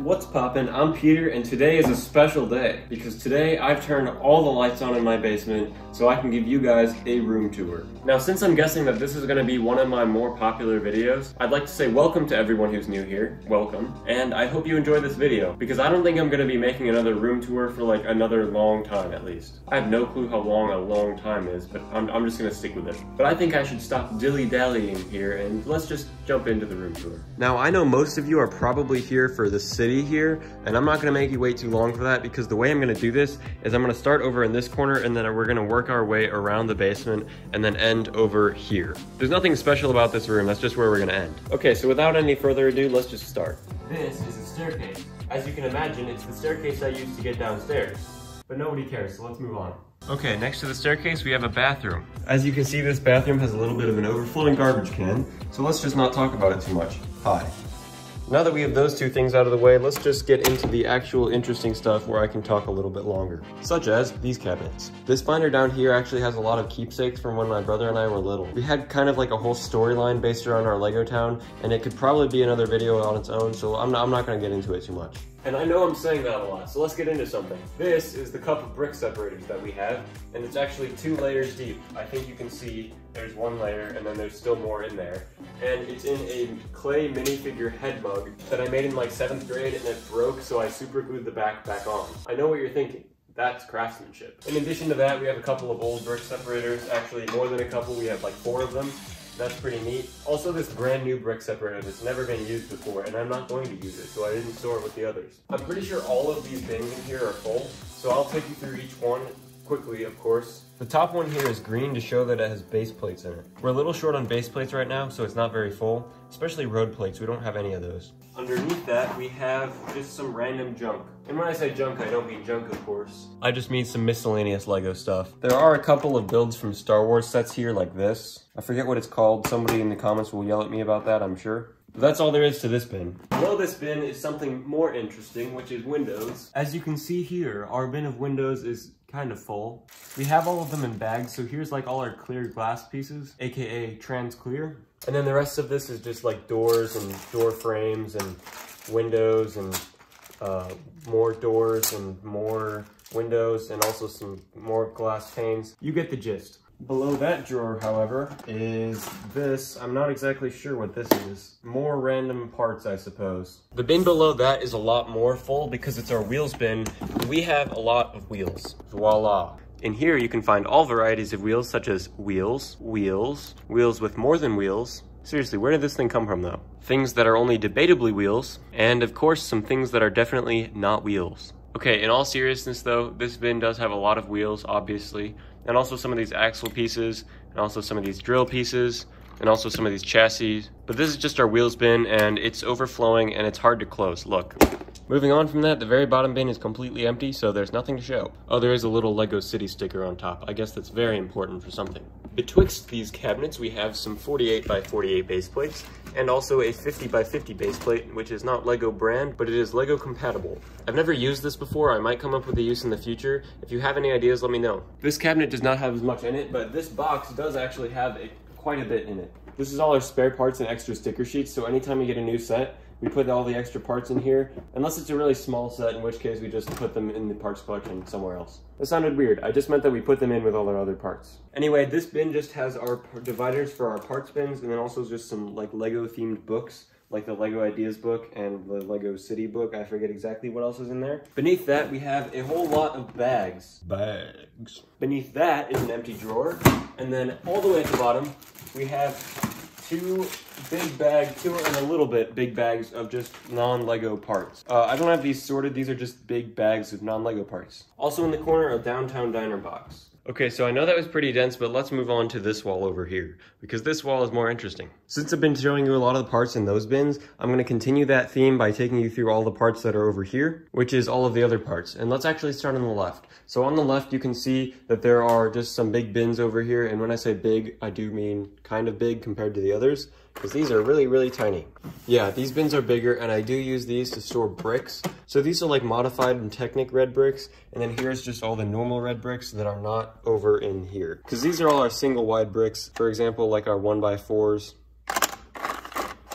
What's poppin'? I'm Peter and today is a special day because today I've turned all the lights on in my basement so I can give you guys a room tour. Now since I'm guessing that this is going to be one of my more popular videos, I'd like to say welcome to everyone who's new here, welcome, and I hope you enjoy this video because I don't think I'm going to be making another room tour for like another long time at least. I have no clue how long a long time is, but I'm, I'm just going to stick with it. But I think I should stop dilly-dallying here and let's just jump into the room tour. Now I know most of you are probably here for the city here, and I'm not going to make you wait too long for that because the way I'm going to do this is I'm going to start over in this corner and then we're going to work our way around the basement and then end over here. There's nothing special about this room, that's just where we're gonna end. Okay, so without any further ado, let's just start. This is the staircase. As you can imagine, it's the staircase I used to get downstairs. But nobody cares, so let's move on. Okay, next to the staircase, we have a bathroom. As you can see, this bathroom has a little bit of an overflowing garbage can, so let's just not talk about it too much. Hi. Now that we have those two things out of the way, let's just get into the actual interesting stuff where I can talk a little bit longer, such as these cabinets. This binder down here actually has a lot of keepsakes from when my brother and I were little. We had kind of like a whole storyline based around our Lego town, and it could probably be another video on its own, so I'm not, I'm not gonna get into it too much. And I know I'm saying that a lot, so let's get into something. This is the cup of brick separators that we have, and it's actually two layers deep. I think you can see there's one layer, and then there's still more in there. And it's in a clay minifigure head mug that I made in like seventh grade, and it broke, so I super glued the back back on. I know what you're thinking. That's craftsmanship. In addition to that, we have a couple of old brick separators. Actually, more than a couple. We have like four of them. That's pretty neat. Also this brand new brick separator that's never been used before and I'm not going to use it, so I didn't store it with the others. I'm pretty sure all of these bins in here are full, so I'll take you through each one quickly, of course. The top one here is green to show that it has base plates in it. We're a little short on base plates right now, so it's not very full, especially road plates. We don't have any of those. Underneath that, we have just some random junk. And when I say junk, I don't mean junk, of course. I just mean some miscellaneous Lego stuff. There are a couple of builds from Star Wars sets here like this. I forget what it's called. Somebody in the comments will yell at me about that, I'm sure. But that's all there is to this bin. Below this bin is something more interesting, which is windows. As you can see here, our bin of windows is kind of full. We have all of them in bags, so here's like all our clear glass pieces, aka trans clear. And then the rest of this is just like doors and door frames and windows and uh, more doors and more windows and also some more glass panes. You get the gist. Below that drawer, however, is this. I'm not exactly sure what this is. More random parts, I suppose. The bin below that is a lot more full because it's our wheels bin. We have a lot of wheels. Voila. In here, you can find all varieties of wheels, such as wheels, wheels, wheels with more than wheels. Seriously, where did this thing come from, though? Things that are only debatably wheels, and of course, some things that are definitely not wheels. Okay, in all seriousness though, this bin does have a lot of wheels, obviously, and also some of these axle pieces, and also some of these drill pieces, and also some of these chassis. But this is just our wheels bin, and it's overflowing, and it's hard to close, look. Moving on from that, the very bottom bin is completely empty, so there's nothing to show. Oh, there is a little LEGO City sticker on top. I guess that's very important for something. Betwixt these cabinets, we have some 48 by 48 base plates, and also a 50 by 50 base plate, which is not LEGO brand, but it is LEGO compatible. I've never used this before, I might come up with a use in the future. If you have any ideas, let me know. This cabinet does not have as much in it, but this box does actually have a, quite a bit in it. This is all our spare parts and extra sticker sheets, so anytime we get a new set, we put all the extra parts in here, unless it's a really small set, in which case we just put them in the parts collection somewhere else. That sounded weird. I just meant that we put them in with all our other parts. Anyway, this bin just has our dividers for our parts bins, and then also just some like Lego themed books like the Lego Ideas book and the Lego City book. I forget exactly what else is in there. Beneath that, we have a whole lot of bags. Bags. Beneath that is an empty drawer. And then all the way at the bottom, we have two big bag, two and a little bit big bags of just non-Lego parts. Uh, I don't have these sorted. These are just big bags of non-Lego parts. Also in the corner, a downtown diner box. Okay, so I know that was pretty dense, but let's move on to this wall over here, because this wall is more interesting. Since I've been showing you a lot of the parts in those bins, I'm going to continue that theme by taking you through all the parts that are over here, which is all of the other parts. And let's actually start on the left. So on the left, you can see that there are just some big bins over here, and when I say big, I do mean kind of big compared to the others because these are really, really tiny. Yeah, these bins are bigger, and I do use these to store bricks. So these are like modified and Technic red bricks, and then here's just all the normal red bricks that are not over in here. Because these are all our single wide bricks, for example, like our one by fours.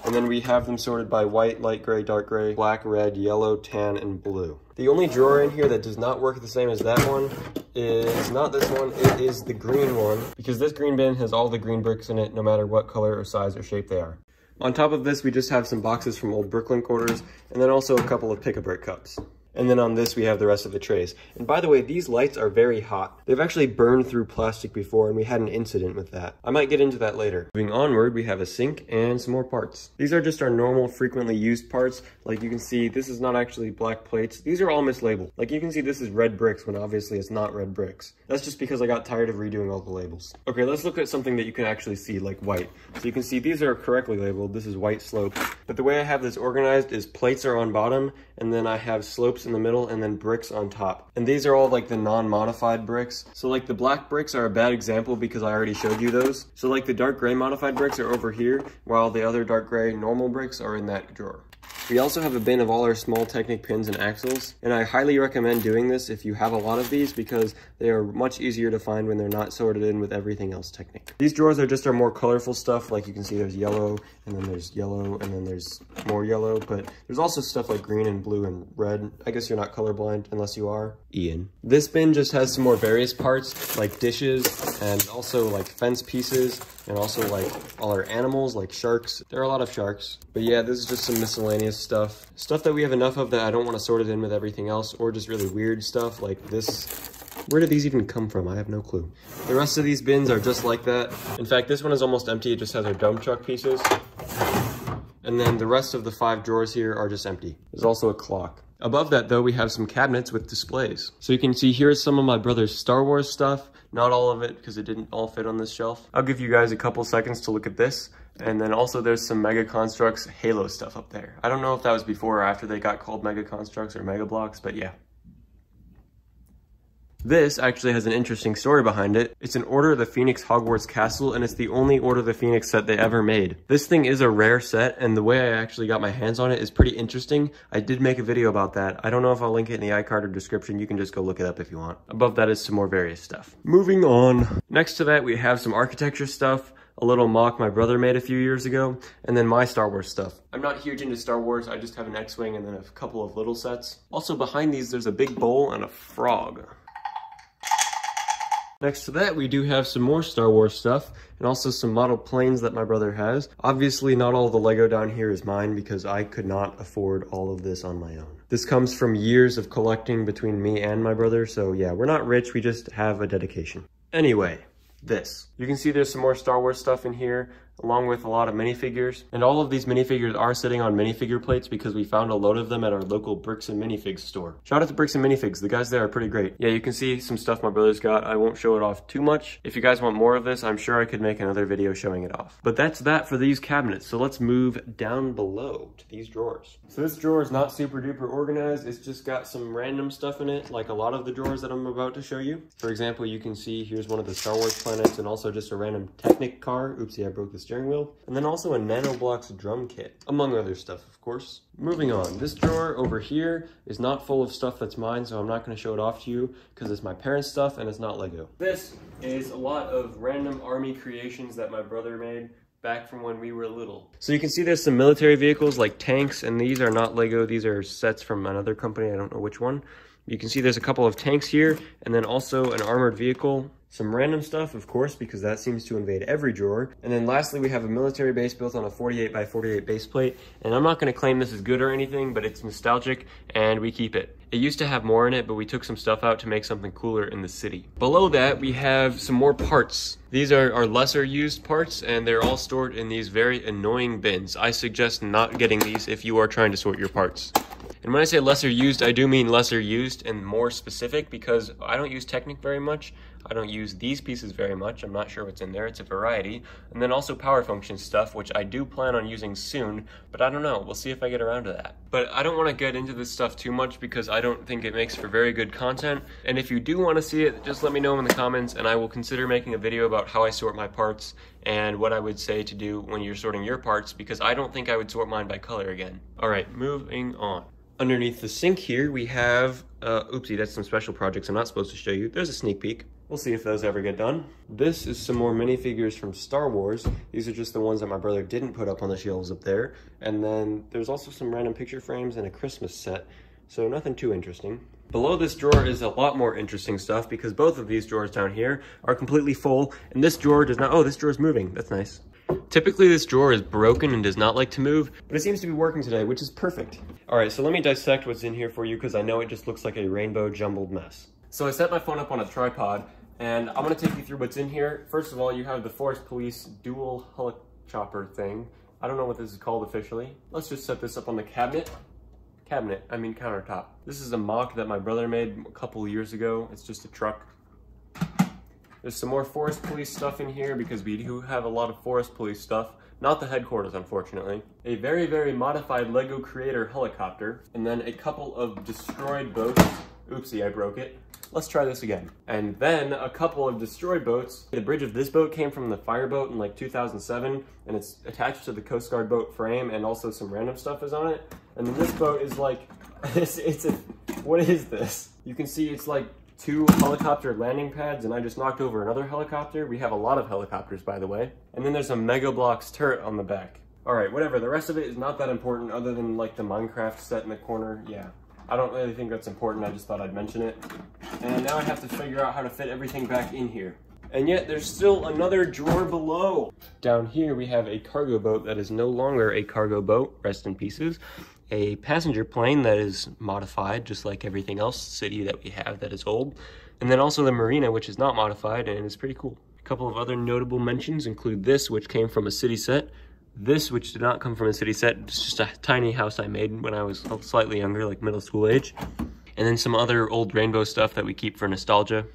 And then we have them sorted by white, light gray, dark gray, black, red, yellow, tan, and blue. The only drawer in here that does not work the same as that one is not this one, it is the green one, because this green bin has all the green bricks in it, no matter what color or size or shape they are. On top of this, we just have some boxes from old BrickLink orders, and then also a couple of pick-a-brick cups. And then on this, we have the rest of the trays. And by the way, these lights are very hot. They've actually burned through plastic before, and we had an incident with that. I might get into that later. Moving onward, we have a sink and some more parts. These are just our normal, frequently used parts. Like you can see, this is not actually black plates. These are all mislabeled. Like you can see, this is red bricks when obviously it's not red bricks. That's just because I got tired of redoing all the labels. Okay, let's look at something that you can actually see, like white. So you can see these are correctly labeled. This is white slope. But the way I have this organized is plates are on bottom, and then I have slopes in the middle, and then bricks on top. And these are all like the non-modified bricks. So like the black bricks are a bad example because I already showed you those. So like the dark gray modified bricks are over here, while the other dark gray normal bricks are in that drawer. We also have a bin of all our small Technic pins and axles, and I highly recommend doing this if you have a lot of these because they are much easier to find when they're not sorted in with everything else Technic. These drawers are just our more colorful stuff, like you can see there's yellow, and then there's yellow, and then there's more yellow, but there's also stuff like green and blue and red. I guess you're not colorblind unless you are. Ian. This bin just has some more various parts, like dishes, and also like fence pieces, and also like all our animals like sharks. There are a lot of sharks. But yeah, this is just some miscellaneous stuff. Stuff that we have enough of that I don't want to sort it in with everything else or just really weird stuff like this. Where did these even come from? I have no clue. The rest of these bins are just like that. In fact, this one is almost empty. It just has our dump truck pieces. And then the rest of the five drawers here are just empty. There's also a clock. Above that though, we have some cabinets with displays. So you can see here's some of my brother's Star Wars stuff. Not all of it because it didn't all fit on this shelf. I'll give you guys a couple seconds to look at this. And then also there's some Mega Construx Halo stuff up there. I don't know if that was before or after they got called Mega Construx or Mega Bloks, but yeah. This actually has an interesting story behind it. It's an Order of the Phoenix Hogwarts Castle, and it's the only Order of the Phoenix set they ever made. This thing is a rare set, and the way I actually got my hands on it is pretty interesting. I did make a video about that. I don't know if I'll link it in the iCard or description. You can just go look it up if you want. Above that is some more various stuff. Moving on. Next to that, we have some architecture stuff a little mock my brother made a few years ago, and then my Star Wars stuff. I'm not huge into Star Wars, I just have an X-Wing and then a couple of little sets. Also behind these, there's a big bowl and a frog. Next to that, we do have some more Star Wars stuff and also some model planes that my brother has. Obviously, not all the Lego down here is mine because I could not afford all of this on my own. This comes from years of collecting between me and my brother, so yeah, we're not rich, we just have a dedication. Anyway, this. You can see there's some more Star Wars stuff in here along with a lot of minifigures. And all of these minifigures are sitting on minifigure plates because we found a load of them at our local Bricks and Minifigs store. Shout out to Bricks and Minifigs, the guys there are pretty great. Yeah, you can see some stuff my brother's got. I won't show it off too much. If you guys want more of this, I'm sure I could make another video showing it off. But that's that for these cabinets, so let's move down below to these drawers. So this drawer is not super duper organized, it's just got some random stuff in it, like a lot of the drawers that I'm about to show you. For example, you can see here's one of the Star Wars planets and also just a random Technic car. Oopsie, I broke this steering wheel, and then also a Nanoblocks drum kit, among other stuff, of course. Moving on, this drawer over here is not full of stuff that's mine, so I'm not going to show it off to you because it's my parents' stuff and it's not Lego. This is a lot of random army creations that my brother made back from when we were little. So you can see there's some military vehicles like tanks, and these are not Lego, these are sets from another company, I don't know which one. You can see there's a couple of tanks here, and then also an armored vehicle some random stuff, of course, because that seems to invade every drawer. And then lastly, we have a military base built on a 48 by 48 base plate. And I'm not gonna claim this is good or anything, but it's nostalgic and we keep it. It used to have more in it, but we took some stuff out to make something cooler in the city. Below that, we have some more parts. These are, are lesser used parts and they're all stored in these very annoying bins. I suggest not getting these if you are trying to sort your parts. And when I say lesser used, I do mean lesser used and more specific because I don't use Technic very much. I don't use these pieces very much. I'm not sure what's in there. It's a variety. And then also power function stuff, which I do plan on using soon, but I don't know. We'll see if I get around to that. But I don't want to get into this stuff too much because I don't think it makes for very good content. And if you do want to see it, just let me know in the comments and I will consider making a video about how I sort my parts and what I would say to do when you're sorting your parts because I don't think I would sort mine by color again. All right, moving on. Underneath the sink here, we have, uh, oopsie, that's some special projects I'm not supposed to show you. There's a sneak peek. We'll see if those ever get done. This is some more minifigures from Star Wars. These are just the ones that my brother didn't put up on the shelves up there. And then there's also some random picture frames and a Christmas set. So nothing too interesting. Below this drawer is a lot more interesting stuff because both of these drawers down here are completely full and this drawer does not, oh, this drawer is moving. That's nice. Typically this drawer is broken and does not like to move, but it seems to be working today, which is perfect. All right, so let me dissect what's in here for you because I know it just looks like a rainbow jumbled mess. So I set my phone up on a tripod and I'm gonna take you through what's in here. First of all, you have the Forest Police dual chopper thing. I don't know what this is called officially. Let's just set this up on the cabinet. Cabinet, I mean countertop. This is a mock that my brother made a couple years ago. It's just a truck. There's some more Forest Police stuff in here because we do have a lot of Forest Police stuff. Not the headquarters, unfortunately. A very, very modified LEGO Creator helicopter. And then a couple of destroyed boats. Oopsie, I broke it. Let's try this again. And then a couple of destroyed boats. The bridge of this boat came from the fireboat in like 2007 and it's attached to the Coast Guard boat frame and also some random stuff is on it. And then this boat is like, it's, it's a, what is this? You can see it's like two helicopter landing pads and I just knocked over another helicopter. We have a lot of helicopters, by the way. And then there's a Mega Bloks turret on the back. All right, whatever. The rest of it is not that important other than like the Minecraft set in the corner. Yeah, I don't really think that's important. I just thought I'd mention it. And now I have to figure out how to fit everything back in here. And yet there's still another drawer below. Down here we have a cargo boat that is no longer a cargo boat, rest in pieces a passenger plane that is modified, just like everything else city that we have that is old. And then also the marina, which is not modified and is pretty cool. A couple of other notable mentions include this, which came from a city set. This, which did not come from a city set, it's just a tiny house I made when I was slightly younger, like middle school age. And then some other old rainbow stuff that we keep for nostalgia.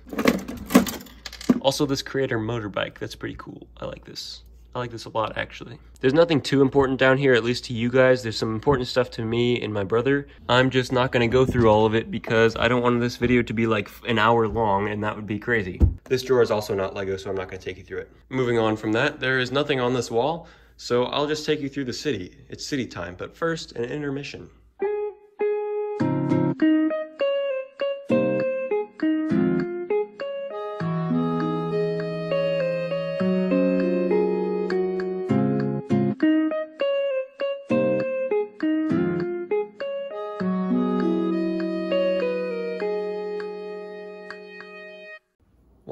Also this creator motorbike, that's pretty cool. I like this. I like this a lot, actually. There's nothing too important down here, at least to you guys. There's some important stuff to me and my brother. I'm just not going to go through all of it because I don't want this video to be like an hour long, and that would be crazy. This drawer is also not Lego, so I'm not going to take you through it. Moving on from that, there is nothing on this wall, so I'll just take you through the city. It's city time, but first, an intermission.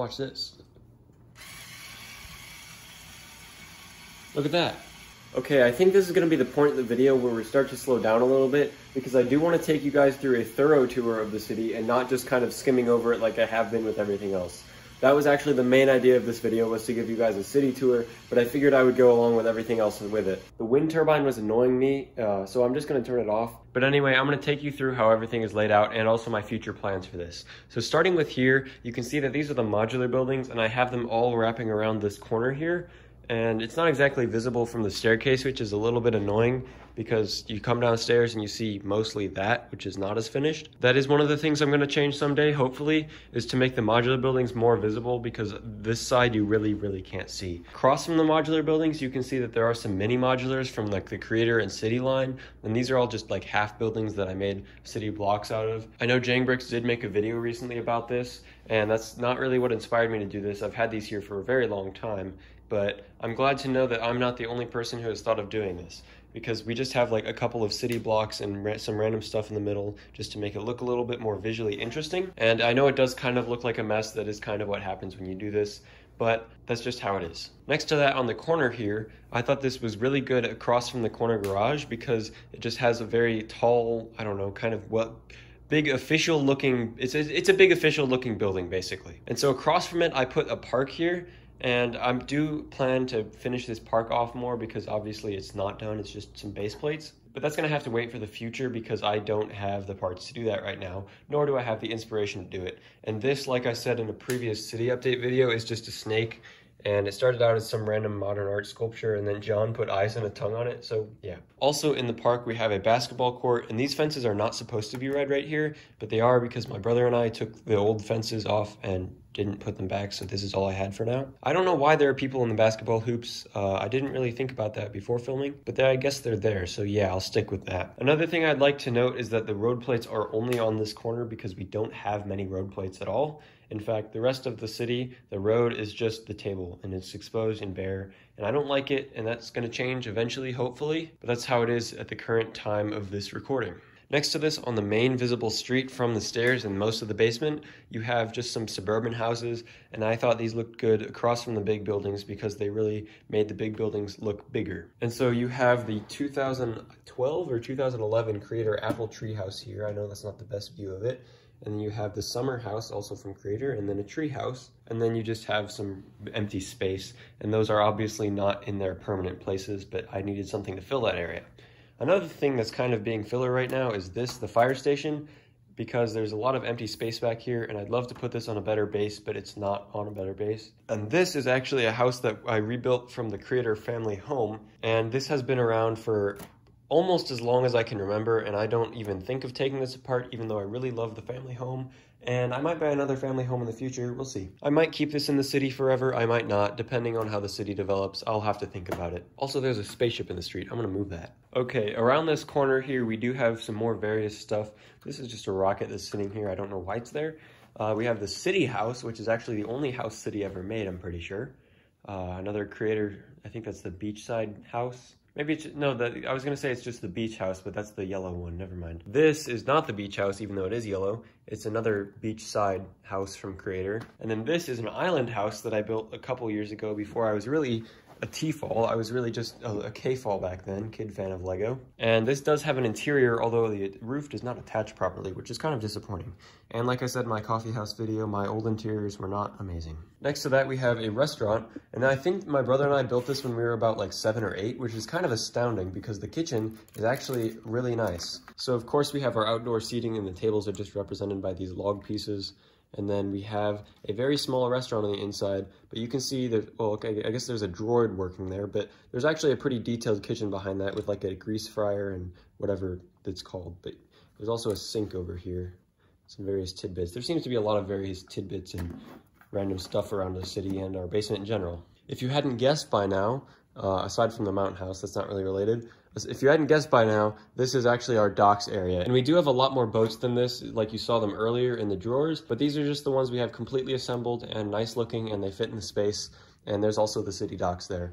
Watch this. Look at that. Okay, I think this is going to be the point of the video where we start to slow down a little bit because I do want to take you guys through a thorough tour of the city and not just kind of skimming over it like I have been with everything else. That was actually the main idea of this video was to give you guys a city tour, but I figured I would go along with everything else with it. The wind turbine was annoying me, uh, so I'm just gonna turn it off. But anyway, I'm gonna take you through how everything is laid out and also my future plans for this. So starting with here, you can see that these are the modular buildings and I have them all wrapping around this corner here and it's not exactly visible from the staircase, which is a little bit annoying because you come downstairs and you see mostly that, which is not as finished. That is one of the things I'm gonna change someday, hopefully, is to make the modular buildings more visible because this side you really, really can't see. Across from the modular buildings, you can see that there are some mini modulars from like the creator and city line, and these are all just like half buildings that I made city blocks out of. I know Jangbricks did make a video recently about this, and that's not really what inspired me to do this. I've had these here for a very long time, but I'm glad to know that I'm not the only person who has thought of doing this because we just have like a couple of city blocks and ra some random stuff in the middle just to make it look a little bit more visually interesting. And I know it does kind of look like a mess. That is kind of what happens when you do this, but that's just how it is. Next to that on the corner here, I thought this was really good across from the corner garage because it just has a very tall, I don't know, kind of what big official looking it's a, it's a big official looking building basically and so across from it i put a park here and I do plan to finish this park off more because obviously it's not done, it's just some base plates. But that's gonna have to wait for the future because I don't have the parts to do that right now, nor do I have the inspiration to do it. And this, like I said in a previous city update video, is just a snake and it started out as some random modern art sculpture and then John put eyes and a tongue on it, so yeah. Also in the park we have a basketball court and these fences are not supposed to be red right here, but they are because my brother and I took the old fences off and didn't put them back, so this is all I had for now. I don't know why there are people in the basketball hoops. Uh, I didn't really think about that before filming, but I guess they're there, so yeah, I'll stick with that. Another thing I'd like to note is that the road plates are only on this corner because we don't have many road plates at all. In fact, the rest of the city, the road is just the table and it's exposed and bare. And I don't like it, and that's going to change eventually, hopefully. But that's how it is at the current time of this recording. Next to this, on the main visible street from the stairs and most of the basement, you have just some suburban houses, and I thought these looked good across from the big buildings because they really made the big buildings look bigger. And so you have the 2012 or 2011 Creator Apple Tree House here. I know that's not the best view of it. And then you have the summer house also from Creator, and then a tree house. And then you just have some empty space. And those are obviously not in their permanent places, but I needed something to fill that area. Another thing that's kind of being filler right now is this, the fire station, because there's a lot of empty space back here and I'd love to put this on a better base, but it's not on a better base. And this is actually a house that I rebuilt from the creator family home. And this has been around for almost as long as I can remember. And I don't even think of taking this apart, even though I really love the family home. And I might buy another family home in the future, we'll see. I might keep this in the city forever, I might not, depending on how the city develops, I'll have to think about it. Also, there's a spaceship in the street, I'm gonna move that. Okay, around this corner here, we do have some more various stuff. This is just a rocket that's sitting here, I don't know why it's there. Uh, we have the city house, which is actually the only house city ever made, I'm pretty sure. Uh, another creator, I think that's the beachside house. Maybe it's, no, the, I was gonna say it's just the beach house, but that's the yellow one, never mind. This is not the beach house, even though it is yellow. It's another beachside house from Creator. And then this is an island house that I built a couple years ago before I was really a TFOL. I was really just a, a KFOL back then, kid fan of Lego. And this does have an interior, although the roof does not attach properly, which is kind of disappointing. And like I said in my coffee house video, my old interiors were not amazing. Next to that, we have a restaurant. And I think my brother and I built this when we were about like seven or eight, which is kind of astounding because the kitchen is actually really nice. So of course we have our outdoor seating and the tables are just represented by these log pieces. And then we have a very small restaurant on the inside, but you can see that, well, okay, I guess there's a droid working there, but there's actually a pretty detailed kitchen behind that with like a grease fryer and whatever it's called. But there's also a sink over here, some various tidbits. There seems to be a lot of various tidbits and random stuff around the city and our basement in general. If you hadn't guessed by now, uh, aside from the mountain house, that's not really related, if you hadn't guessed by now, this is actually our docks area. And we do have a lot more boats than this, like you saw them earlier in the drawers, but these are just the ones we have completely assembled and nice looking and they fit in the space. And there's also the city docks there.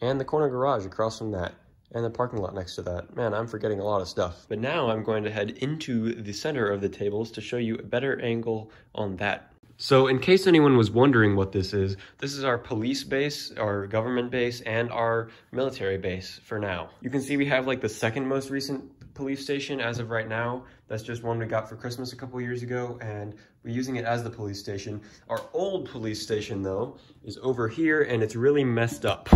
And the corner garage across from that and the parking lot next to that. Man, I'm forgetting a lot of stuff. But now I'm going to head into the center of the tables to show you a better angle on that so in case anyone was wondering what this is, this is our police base, our government base, and our military base for now. You can see we have like the second most recent police station as of right now. That's just one we got for Christmas a couple years ago, and we're using it as the police station. Our old police station though is over here, and it's really messed up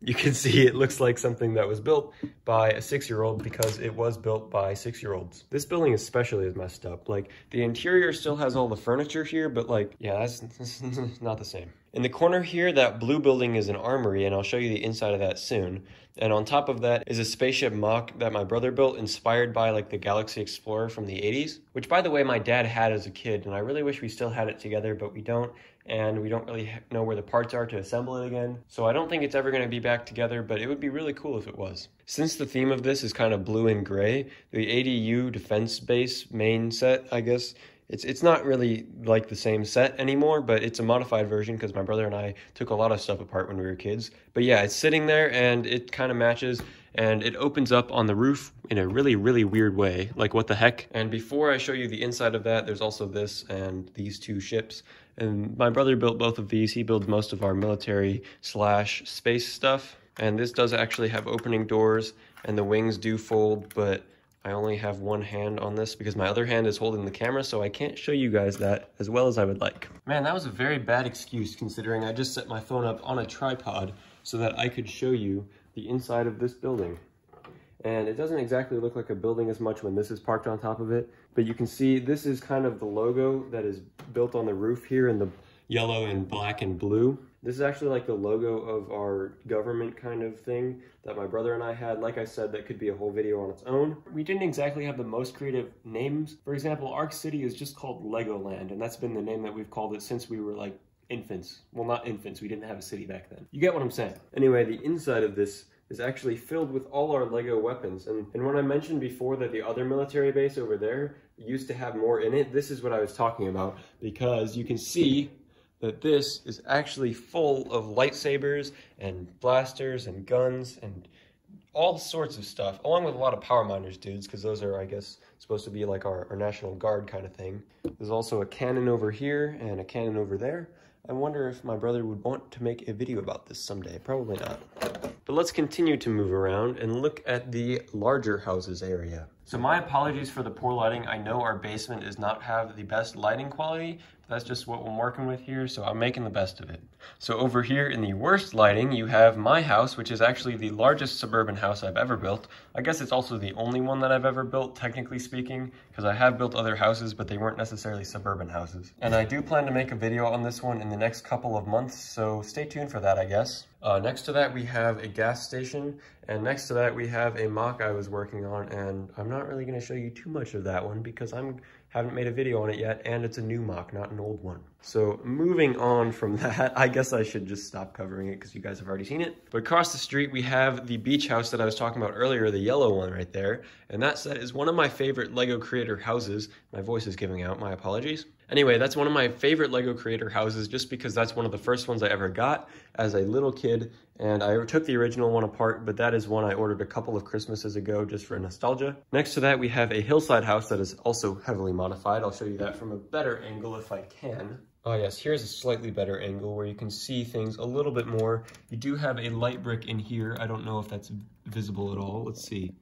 you can see it looks like something that was built by a six-year-old because it was built by six-year-olds. This building especially is messed up. Like, the interior still has all the furniture here, but like, yeah, that's, that's not the same. In the corner here, that blue building is an armory, and I'll show you the inside of that soon. And on top of that is a spaceship mock that my brother built, inspired by like the Galaxy Explorer from the 80s, which by the way, my dad had as a kid, and I really wish we still had it together, but we don't and we don't really know where the parts are to assemble it again. So I don't think it's ever going to be back together, but it would be really cool if it was. Since the theme of this is kind of blue and gray, the ADU defense base main set, I guess, it's it's not really like the same set anymore, but it's a modified version because my brother and I took a lot of stuff apart when we were kids. But yeah, it's sitting there and it kind of matches and it opens up on the roof in a really, really weird way. Like what the heck? And before I show you the inside of that, there's also this and these two ships. And my brother built both of these. He builds most of our military slash space stuff. And this does actually have opening doors and the wings do fold, but I only have one hand on this because my other hand is holding the camera, so I can't show you guys that as well as I would like. Man, that was a very bad excuse considering I just set my phone up on a tripod so that I could show you the inside of this building and it doesn't exactly look like a building as much when this is parked on top of it but you can see this is kind of the logo that is built on the roof here in the yellow and black and blue. This is actually like the logo of our government kind of thing that my brother and I had. Like I said, that could be a whole video on its own. We didn't exactly have the most creative names. For example, Ark City is just called Legoland, and that's been the name that we've called it since we were like infants. Well, not infants, we didn't have a city back then. You get what I'm saying. Anyway, the inside of this is actually filled with all our Lego weapons. And, and when I mentioned before that the other military base over there used to have more in it, this is what I was talking about. Because you can see that this is actually full of lightsabers and blasters and guns and all sorts of stuff, along with a lot of power miners dudes, because those are, I guess, supposed to be like our, our National Guard kind of thing. There's also a cannon over here and a cannon over there. I wonder if my brother would want to make a video about this someday. Probably not. But let's continue to move around and look at the larger houses area. So my apologies for the poor lighting. I know our basement does not have the best lighting quality, that's just what I'm working with here, so I'm making the best of it. So over here in the worst lighting, you have my house, which is actually the largest suburban house I've ever built. I guess it's also the only one that I've ever built, technically speaking, because I have built other houses, but they weren't necessarily suburban houses. And I do plan to make a video on this one in the next couple of months, so stay tuned for that, I guess. Uh, next to that, we have a gas station, and next to that, we have a mock I was working on, and I'm not really going to show you too much of that one because I'm haven't made a video on it yet, and it's a new mock, not an old one. So moving on from that, I guess I should just stop covering it because you guys have already seen it. But across the street, we have the beach house that I was talking about earlier, the yellow one right there. And that set is one of my favorite LEGO creator houses. My voice is giving out, my apologies. Anyway, that's one of my favorite LEGO creator houses just because that's one of the first ones I ever got as a little kid. And I took the original one apart, but that is one I ordered a couple of Christmases ago just for nostalgia. Next to that, we have a hillside house that is also heavily modified. I'll show you that from a better angle if I can. Oh yes, here's a slightly better angle where you can see things a little bit more. You do have a light brick in here. I don't know if that's visible at all. Let's see.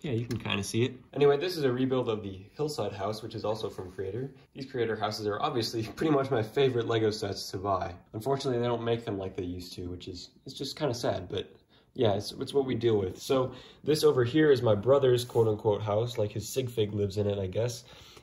Yeah, you can kind of see it. Anyway, this is a rebuild of the Hillside house, which is also from Creator. These Creator houses are obviously pretty much my favorite Lego sets to buy. Unfortunately, they don't make them like they used to, which is it's just kind of sad, but yeah, it's, it's what we deal with. So this over here is my brother's quote-unquote house, like his sig fig lives in it, I guess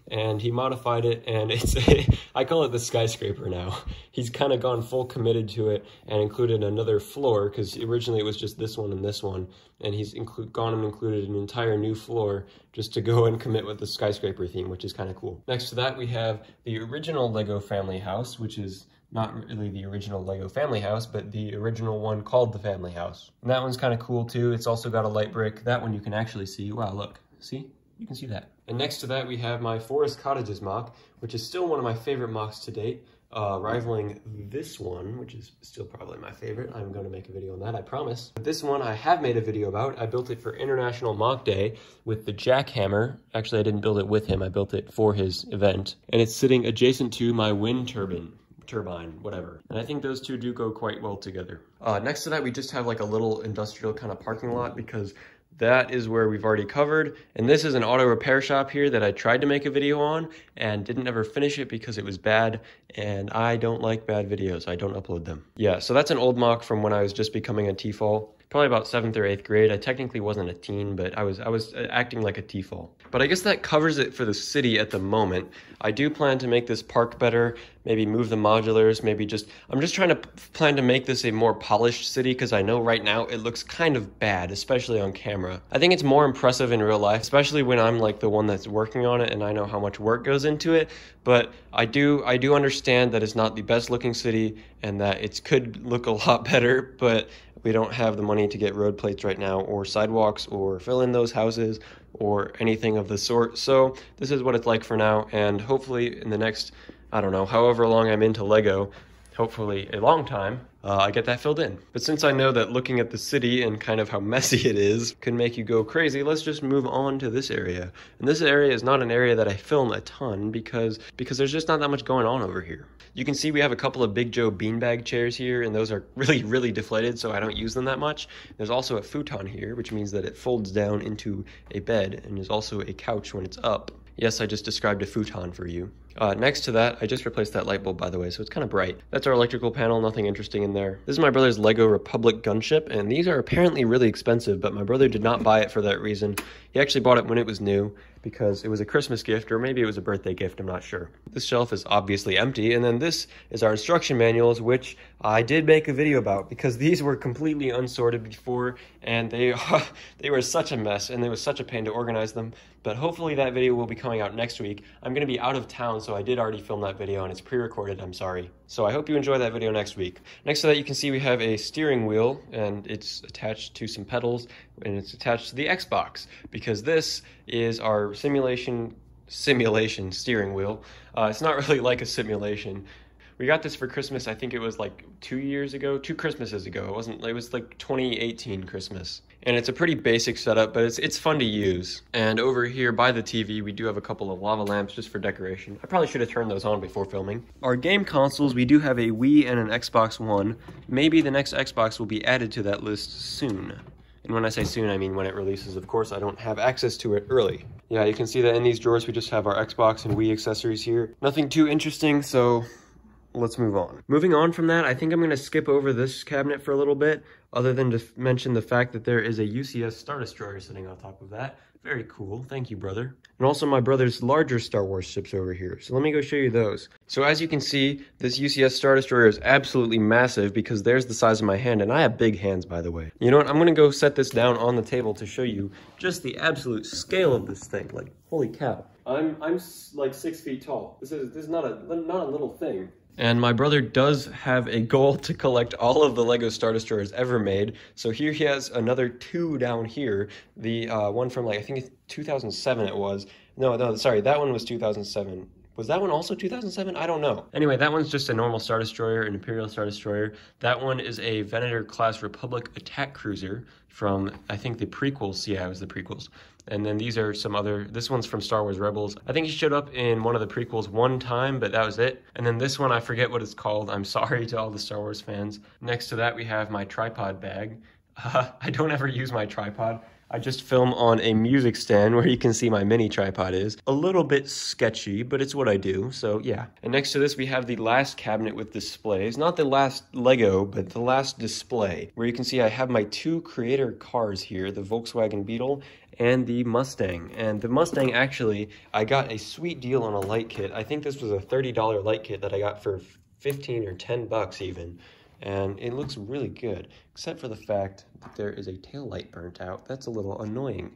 and he modified it and it's a, I call it the skyscraper now. He's kind of gone full committed to it and included another floor because originally it was just this one and this one and he's gone and included an entire new floor just to go and commit with the skyscraper theme which is kind of cool. Next to that we have the original Lego family house which is not really the original Lego family house, but the original one called the family house. And that one's kind of cool too. It's also got a light brick. That one you can actually see. Wow, look, see? You can see that. And next to that, we have my Forest Cottages mock, which is still one of my favorite mocks to date, uh, rivaling this one, which is still probably my favorite. I'm going to make a video on that, I promise. But this one I have made a video about. I built it for International Mock Day with the jackhammer. Actually, I didn't build it with him. I built it for his event. And it's sitting adjacent to my wind turbine turbine, whatever. And I think those two do go quite well together. Uh, next to that, we just have like a little industrial kind of parking lot because that is where we've already covered. And this is an auto repair shop here that I tried to make a video on and didn't ever finish it because it was bad. And I don't like bad videos. I don't upload them. Yeah, so that's an old mock from when I was just becoming a TFOL probably about seventh or eighth grade. I technically wasn't a teen, but I was I was uh, acting like a TFOL. But I guess that covers it for the city at the moment. I do plan to make this park better, maybe move the modulars, maybe just I'm just trying to plan to make this a more polished city because I know right now it looks kind of bad, especially on camera. I think it's more impressive in real life, especially when I'm like the one that's working on it and I know how much work goes into it. But I do I do understand that it's not the best looking city and that it could look a lot better, but we don't have the money to get road plates right now or sidewalks or fill in those houses or anything of the sort. So this is what it's like for now. And hopefully in the next, I don't know, however long I'm into Lego, hopefully a long time, uh, I get that filled in. But since I know that looking at the city and kind of how messy it is can make you go crazy, let's just move on to this area. And this area is not an area that I film a ton because, because there's just not that much going on over here. You can see we have a couple of Big Joe beanbag chairs here, and those are really, really deflated, so I don't use them that much. There's also a futon here, which means that it folds down into a bed, and is also a couch when it's up. Yes, I just described a futon for you. Uh, next to that, I just replaced that light bulb, by the way, so it's kind of bright. That's our electrical panel, nothing interesting in there. This is my brother's Lego Republic gunship, and these are apparently really expensive, but my brother did not buy it for that reason. He actually bought it when it was new, because it was a Christmas gift or maybe it was a birthday gift, I'm not sure. This shelf is obviously empty and then this is our instruction manuals which I did make a video about because these were completely unsorted before and they they were such a mess and it was such a pain to organize them. But hopefully that video will be coming out next week. I'm going to be out of town so I did already film that video and it's pre-recorded, I'm sorry. So I hope you enjoy that video next week. Next to that you can see we have a steering wheel and it's attached to some pedals and it's attached to the Xbox because this is our simulation simulation steering wheel. Uh, it's not really like a simulation. We got this for Christmas. I think it was like two years ago, two Christmases ago. It wasn't. It was like 2018 Christmas, and it's a pretty basic setup, but it's it's fun to use. And over here by the TV, we do have a couple of lava lamps just for decoration. I probably should have turned those on before filming. Our game consoles, we do have a Wii and an Xbox One. Maybe the next Xbox will be added to that list soon. And when I say soon, I mean when it releases. Of course, I don't have access to it early. Yeah, you can see that in these drawers, we just have our Xbox and Wii accessories here. Nothing too interesting, so let's move on. Moving on from that, I think I'm to skip over this cabinet for a little bit, other than to mention the fact that there is a UCS Star Destroyer sitting on top of that. Very cool. Thank you, brother. And also my brother's larger Star Wars ships over here. So let me go show you those. So as you can see, this UCS Star Destroyer is absolutely massive because there's the size of my hand. And I have big hands, by the way. You know what? I'm to go set this down on the table to show you just the absolute scale of this thing. Like, holy cow. I'm, I'm like six feet tall. This is, this is not a, not a little thing. And my brother does have a goal to collect all of the LEGO Star Destroyers ever made. So here he has another two down here. The uh, one from like, I think 2007 it was. No, no, sorry, that one was 2007. Was that one also 2007? I don't know. Anyway, that one's just a normal Star Destroyer, an Imperial Star Destroyer. That one is a Venator class Republic attack cruiser from, I think, the prequels. Yeah, it was the prequels. And then these are some other, this one's from Star Wars Rebels. I think he showed up in one of the prequels one time, but that was it. And then this one, I forget what it's called. I'm sorry to all the Star Wars fans. Next to that, we have my tripod bag. Uh, I don't ever use my tripod. I just film on a music stand where you can see my mini tripod is. A little bit sketchy, but it's what I do, so yeah. And next to this we have the last cabinet with displays. Not the last Lego, but the last display, where you can see I have my two creator cars here, the Volkswagen Beetle and the Mustang. And the Mustang actually, I got a sweet deal on a light kit. I think this was a $30 light kit that I got for 15 or 10 bucks even and it looks really good, except for the fact that there is a tail light burnt out. That's a little annoying.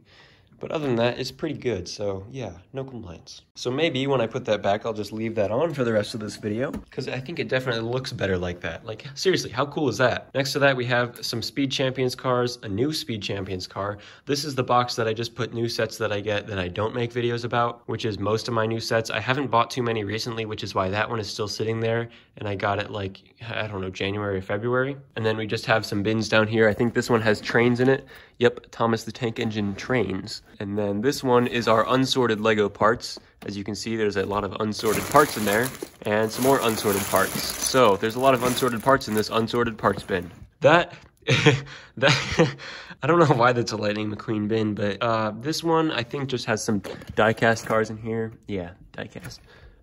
But other than that, it's pretty good, so yeah, no complaints. So maybe when I put that back, I'll just leave that on for the rest of this video, because I think it definitely looks better like that. Like, seriously, how cool is that? Next to that, we have some Speed Champions cars, a new Speed Champions car. This is the box that I just put new sets that I get that I don't make videos about, which is most of my new sets. I haven't bought too many recently, which is why that one is still sitting there, and I got it like, I don't know, January or February. And then we just have some bins down here. I think this one has trains in it. Yep, Thomas the Tank Engine trains. And then this one is our unsorted Lego parts. As you can see, there's a lot of unsorted parts in there and some more unsorted parts. So there's a lot of unsorted parts in this unsorted parts bin. That, that, I don't know why that's a Lightning McQueen bin, but uh, this one I think just has some diecast cars in here. Yeah, diecast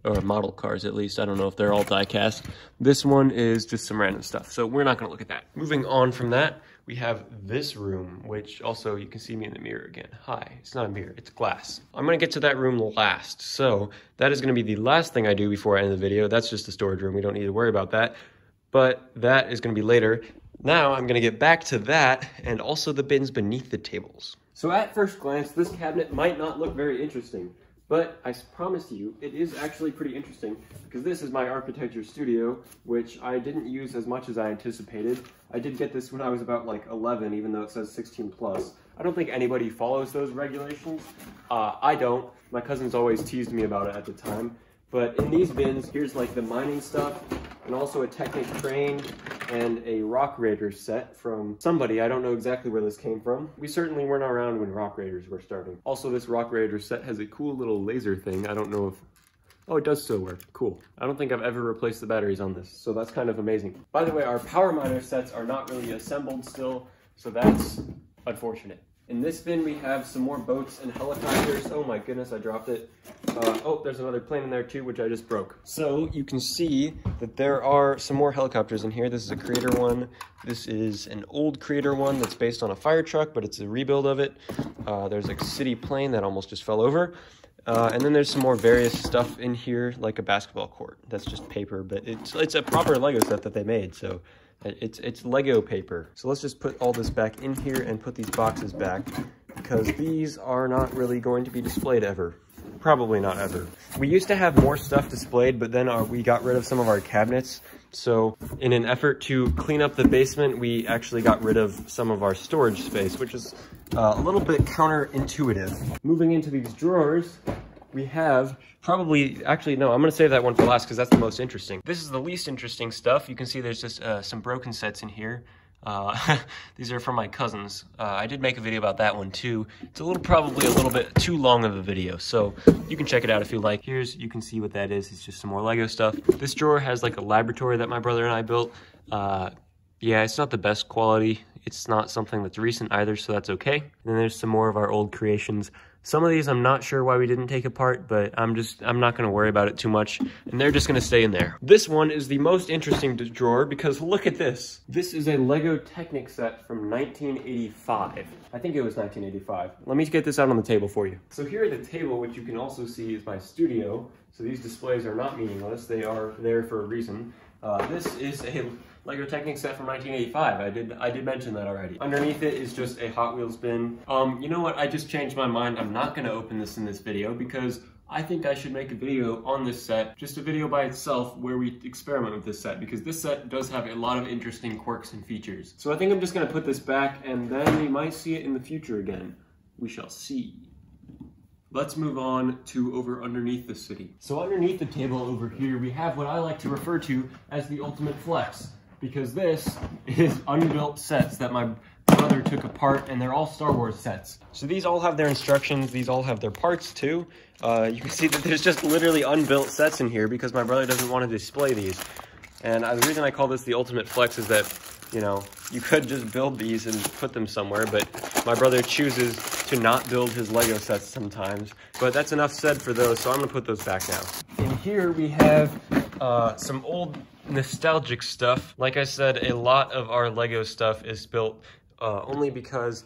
or model cars at least. I don't know if they're all die-cast. This one is just some random stuff, so we're not gonna look at that. Moving on from that, we have this room, which also you can see me in the mirror again. Hi, it's not a mirror, it's glass. I'm gonna get to that room last, so that is gonna be the last thing I do before I end the video. That's just the storage room, we don't need to worry about that. But that is gonna be later. Now I'm gonna get back to that and also the bins beneath the tables. So at first glance, this cabinet might not look very interesting. But I promise you, it is actually pretty interesting because this is my architecture studio, which I didn't use as much as I anticipated. I did get this when I was about like 11, even though it says 16 plus. I don't think anybody follows those regulations. Uh, I don't. My cousins always teased me about it at the time. But in these bins, here's like the mining stuff, and also a Technic crane and a Rock Raiders set from somebody. I don't know exactly where this came from. We certainly weren't around when Rock Raiders were starting. Also, this Rock Raiders set has a cool little laser thing. I don't know if Oh, it does still work. Cool. I don't think I've ever replaced the batteries on this, so that's kind of amazing. By the way, our Power Miner sets are not really assembled still, so that's unfortunate. In this bin, we have some more boats and helicopters. Oh my goodness, I dropped it. Uh, oh, there's another plane in there too, which I just broke. So you can see that there are some more helicopters in here. This is a Creator one. This is an old Creator one that's based on a fire truck, but it's a rebuild of it. Uh, there's a city plane that almost just fell over. Uh, and then there's some more various stuff in here, like a basketball court. That's just paper, but it's it's a proper Lego set that they made. So it's, it's Lego paper. So let's just put all this back in here and put these boxes back because these are not really going to be displayed ever. Probably not ever. We used to have more stuff displayed, but then uh, we got rid of some of our cabinets. So in an effort to clean up the basement, we actually got rid of some of our storage space, which is uh, a little bit counterintuitive. Moving into these drawers, we have probably, actually, no, I'm going to save that one for last because that's the most interesting. This is the least interesting stuff. You can see there's just uh, some broken sets in here. Uh, these are from my cousins. Uh, I did make a video about that one too. It's a little, probably a little bit too long of a video, so you can check it out if you like. Here's, you can see what that is. It's just some more Lego stuff. This drawer has like a laboratory that my brother and I built. Uh, yeah, it's not the best quality. It's not something that's recent either, so that's okay. And then there's some more of our old creations. Some of these I'm not sure why we didn't take apart, but I'm just, I'm not gonna worry about it too much, and they're just gonna stay in there. This one is the most interesting drawer because look at this. This is a Lego Technic set from 1985. I think it was 1985. Let me get this out on the table for you. So here at the table, which you can also see is my studio. So these displays are not meaningless. They are there for a reason. Uh, this is a Lego Technic set from 1985. I did I did mention that already. Underneath it is just a Hot Wheels bin. Um, you know what? I just changed my mind. I'm not going to open this in this video because I think I should make a video on this set, just a video by itself where we experiment with this set because this set does have a lot of interesting quirks and features. So I think I'm just gonna put this back and then we might see it in the future again. We shall see. Let's move on to over underneath the city. So underneath the table over here, we have what I like to refer to as the ultimate flex because this is unbuilt sets that my brother took apart and they're all Star Wars sets. So these all have their instructions, these all have their parts too. Uh, you can see that there's just literally unbuilt sets in here because my brother doesn't want to display these. And uh, the reason I call this the ultimate flex is that, you know, you could just build these and put them somewhere, but my brother chooses to not build his Lego sets sometimes. But that's enough said for those, so I'm gonna put those back now. In here we have uh, some old nostalgic stuff. Like I said, a lot of our Lego stuff is built uh, only because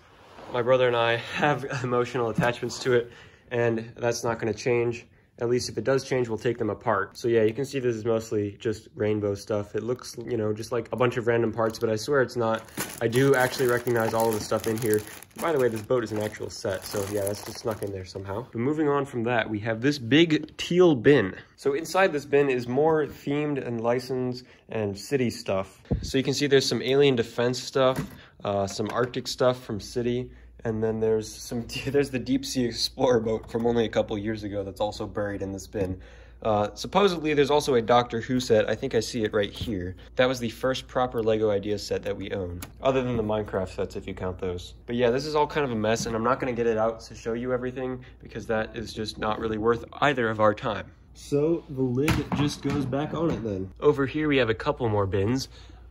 my brother and I have emotional attachments to it, and that's not to change. At least if it does change, we'll take them apart. So yeah, you can see this is mostly just rainbow stuff. It looks, you know, just like a bunch of random parts, but I swear it's not. I do actually recognize all of the stuff in here. By the way, this boat is an actual set, so yeah, that's just snuck in there somehow. But moving on from that, we have this big teal bin. So inside this bin is more themed and licensed and city stuff. So you can see there's some alien defense stuff, uh, some Arctic stuff from City, and then there's some there's the Deep Sea Explorer boat from only a couple years ago that's also buried in this bin. Uh, supposedly, there's also a Doctor Who set. I think I see it right here. That was the first proper LEGO Ideas set that we own, other than the Minecraft sets if you count those. But yeah, this is all kind of a mess, and I'm not going to get it out to show you everything because that is just not really worth either of our time. So the lid just goes back on it then. Over here we have a couple more bins.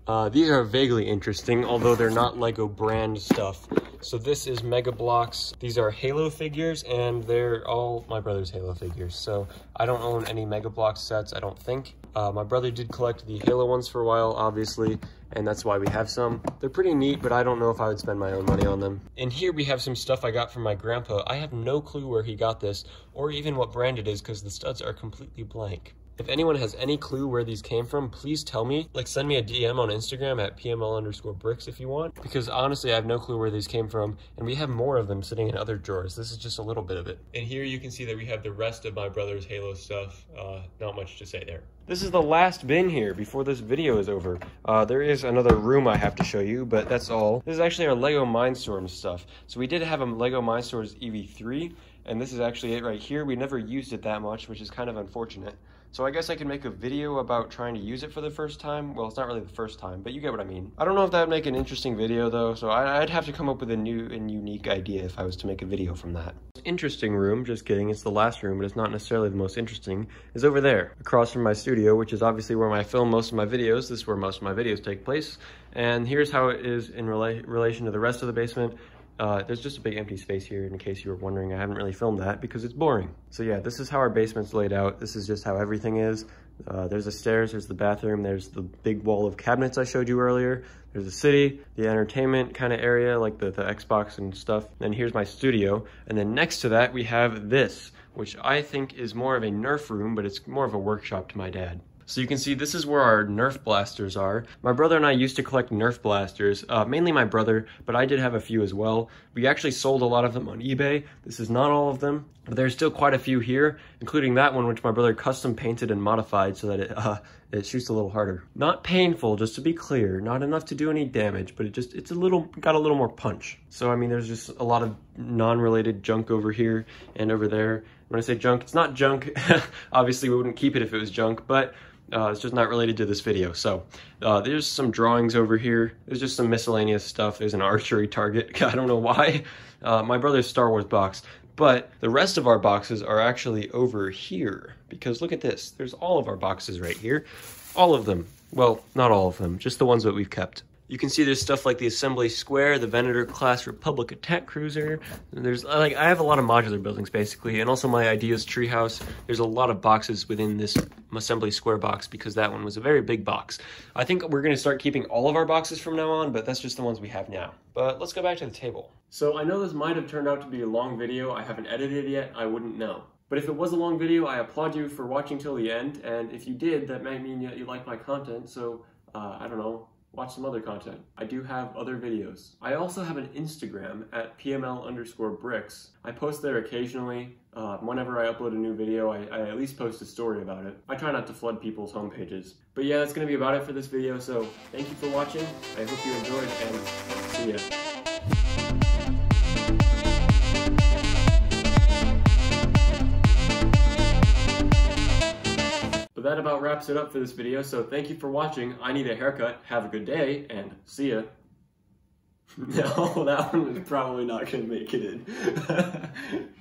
Uh, these are vaguely interesting, although they're not LEGO brand stuff. So this is Mega Bloks. These are Halo figures, and they're all my brother's Halo figures. So I don't own any Mega Bloks sets, I don't think. Uh, my brother did collect the Halo ones for a while, obviously, and that's why we have some. They're pretty neat, but I don't know if I would spend my own money on them. And here we have some stuff I got from my grandpa. I have no clue where he got this, or even what brand it is, because the studs are completely blank. If anyone has any clue where these came from, please tell me. Like send me a DM on Instagram at PML underscore bricks if you want. Because honestly, I have no clue where these came from. And we have more of them sitting in other drawers. This is just a little bit of it. And here you can see that we have the rest of my brother's Halo stuff. Uh, not much to say there. This is the last bin here before this video is over. Uh, there is another room I have to show you, but that's all. This is actually our LEGO Mindstorm stuff. So we did have a LEGO Mindstorms EV3, and this is actually it right here. We never used it that much, which is kind of unfortunate. So I guess I could make a video about trying to use it for the first time. Well, it's not really the first time, but you get what I mean. I don't know if that would make an interesting video though, so I'd have to come up with a new and unique idea if I was to make a video from that. Interesting room, just kidding, it's the last room, but it's not necessarily the most interesting, is over there, across from my studio, which is obviously where I film most of my videos. This is where most of my videos take place. And here's how it is in rela relation to the rest of the basement. Uh, there's just a big empty space here in case you were wondering. I haven't really filmed that because it's boring. So yeah, this is how our basement's laid out. This is just how everything is. Uh, there's the stairs, there's the bathroom, there's the big wall of cabinets I showed you earlier. There's the city, the entertainment kind of area, like the, the Xbox and stuff. And here's my studio. And then next to that, we have this, which I think is more of a Nerf room, but it's more of a workshop to my dad. So you can see this is where our Nerf blasters are. My brother and I used to collect Nerf blasters, uh, mainly my brother, but I did have a few as well. We actually sold a lot of them on eBay. This is not all of them, but there's still quite a few here, including that one which my brother custom painted and modified so that it, uh, it shoots a little harder. Not painful, just to be clear, not enough to do any damage, but it just, it's a little, got a little more punch. So I mean, there's just a lot of non-related junk over here and over there. When I say junk, it's not junk. Obviously, we wouldn't keep it if it was junk, but uh, it's just not related to this video. So uh, there's some drawings over here. There's just some miscellaneous stuff. There's an archery target. I don't know why. Uh, my brother's Star Wars box. But the rest of our boxes are actually over here. Because look at this. There's all of our boxes right here. All of them. Well, not all of them. Just the ones that we've kept. You can see there's stuff like the Assembly Square, the Venator class Republic attack cruiser. There's like I have a lot of modular buildings basically, and also my ideas treehouse. There's a lot of boxes within this Assembly Square box because that one was a very big box. I think we're going to start keeping all of our boxes from now on, but that's just the ones we have now. But let's go back to the table. So I know this might have turned out to be a long video. I haven't edited it yet. I wouldn't know. But if it was a long video, I applaud you for watching till the end. And if you did, that might mean that you like my content. So uh, I don't know watch some other content. I do have other videos. I also have an Instagram at pml underscore bricks. I post there occasionally. Uh, whenever I upload a new video, I, I, at least post a story about it. I try not to flood people's homepages. But yeah, that's going to be about it for this video, so thank you for watching. I hope you enjoyed, and see ya. That about wraps it up for this video, so thank you for watching. I need a haircut. Have a good day, and see ya. no, that one was probably not going to make it in.